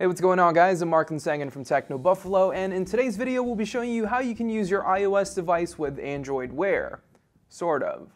Hey, what's going on guys? I'm Mark Sangan from Techno Buffalo, and in today's video we'll be showing you how you can use your iOS device with Android Wear. Sort of.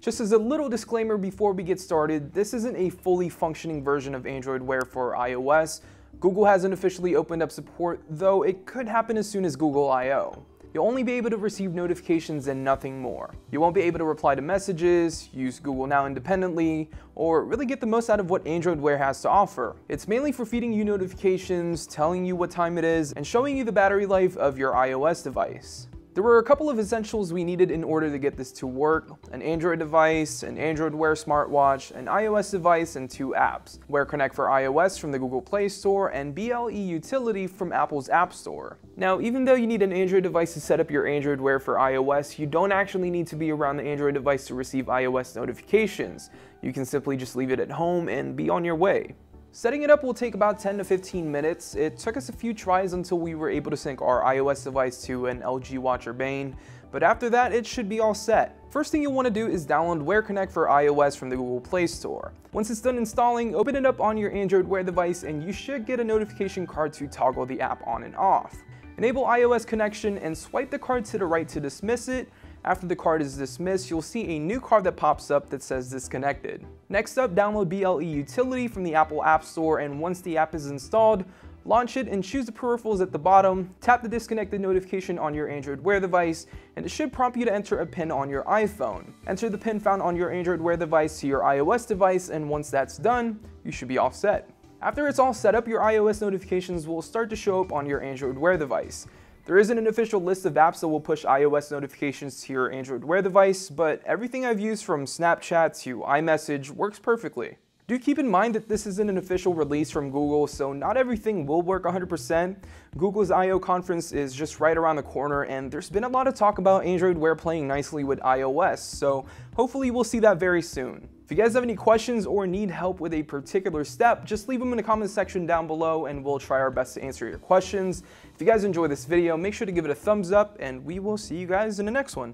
Just as a little disclaimer before we get started, this isn't a fully functioning version of Android Wear for iOS. Google hasn't officially opened up support, though it could happen as soon as Google I.O. You'll only be able to receive notifications and nothing more. You won't be able to reply to messages, use Google Now independently, or really get the most out of what Android Wear has to offer. It's mainly for feeding you notifications, telling you what time it is, and showing you the battery life of your iOS device. There were a couple of essentials we needed in order to get this to work, an Android device, an Android Wear smartwatch, an iOS device, and two apps, Wear Connect for iOS from the Google Play Store and BLE Utility from Apple's App Store. Now, even though you need an Android device to set up your Android Wear for iOS, you don't actually need to be around the Android device to receive iOS notifications. You can simply just leave it at home and be on your way. Setting it up will take about 10 to 15 minutes. It took us a few tries until we were able to sync our iOS device to an LG Watch Urbane, but after that it should be all set. First thing you'll want to do is download Wear Connect for iOS from the Google Play Store. Once it's done installing, open it up on your Android Wear device and you should get a notification card to toggle the app on and off. Enable iOS connection and swipe the card to the right to dismiss it, after the card is dismissed, you'll see a new card that pops up that says disconnected. Next up, download BLE Utility from the Apple App Store and once the app is installed, launch it and choose the peripherals at the bottom, tap the disconnected notification on your Android Wear device, and it should prompt you to enter a PIN on your iPhone. Enter the PIN found on your Android Wear device to your iOS device, and once that's done, you should be all set. After it's all set up, your iOS notifications will start to show up on your Android Wear device. There isn't an official list of apps that will push iOS notifications to your Android Wear device, but everything I've used from Snapchat to iMessage works perfectly. Do keep in mind that this isn't an official release from Google, so not everything will work 100%. Google's I.O. conference is just right around the corner, and there's been a lot of talk about Android Wear playing nicely with iOS, so hopefully we'll see that very soon. If you guys have any questions or need help with a particular step, just leave them in the comment section down below and we'll try our best to answer your questions. If you guys enjoy this video, make sure to give it a thumbs up and we will see you guys in the next one.